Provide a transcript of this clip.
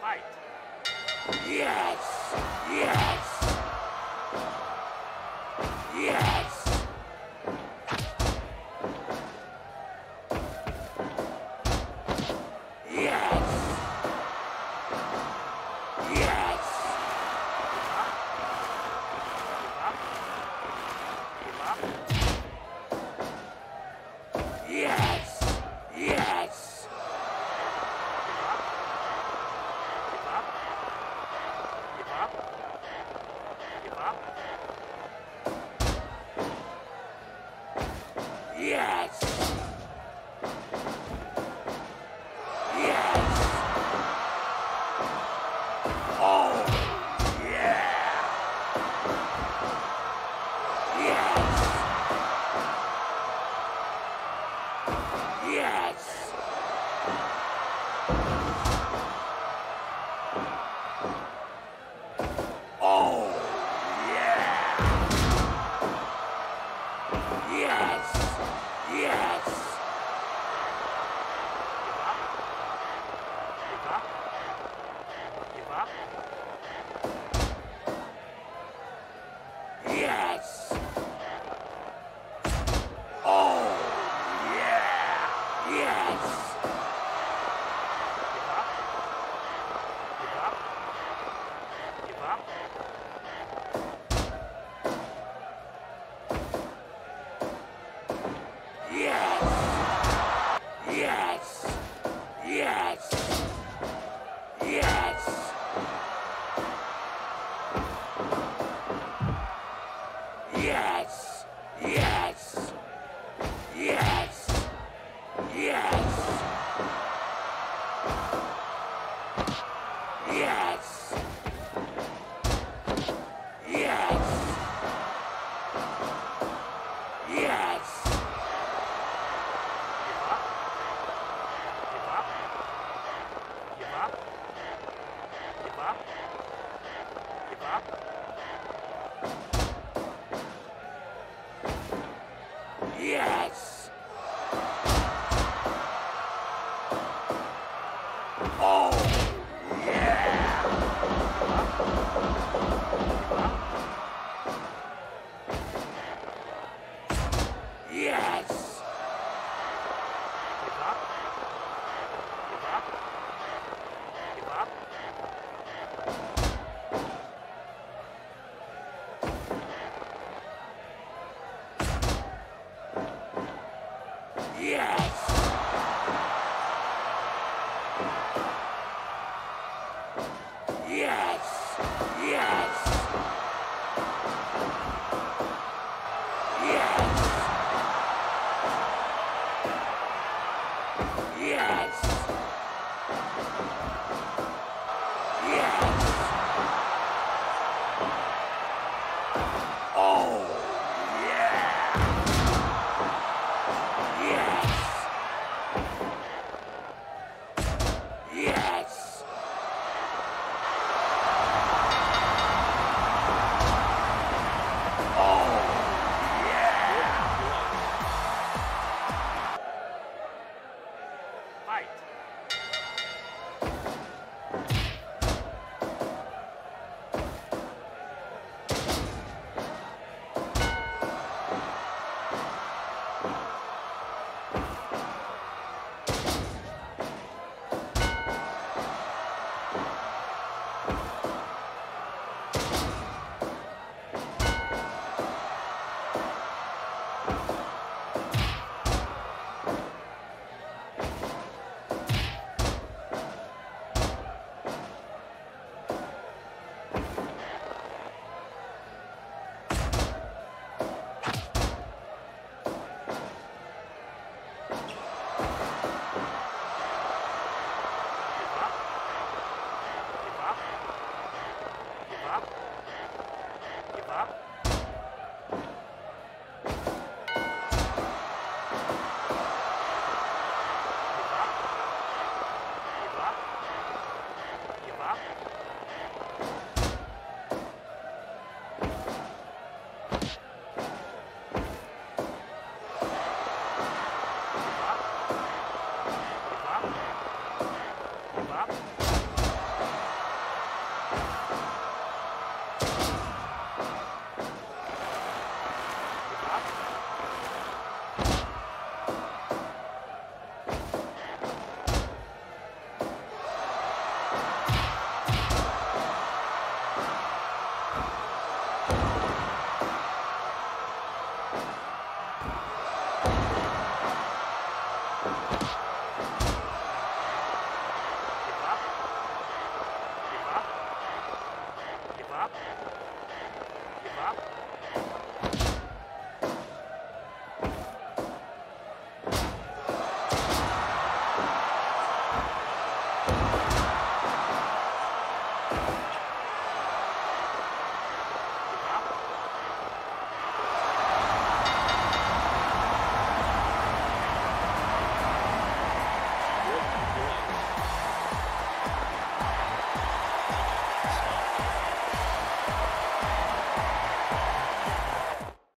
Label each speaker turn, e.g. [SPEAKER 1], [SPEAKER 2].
[SPEAKER 1] Fight.
[SPEAKER 2] Yes! Yes! Yes! Thank
[SPEAKER 1] you. up.
[SPEAKER 2] Yes! Yes!
[SPEAKER 1] Give up. Give up. Give up.
[SPEAKER 2] Yes! What? Yes! Oh, yeah! Yes! Yes! Yes!
[SPEAKER 1] Bye. up. Vá.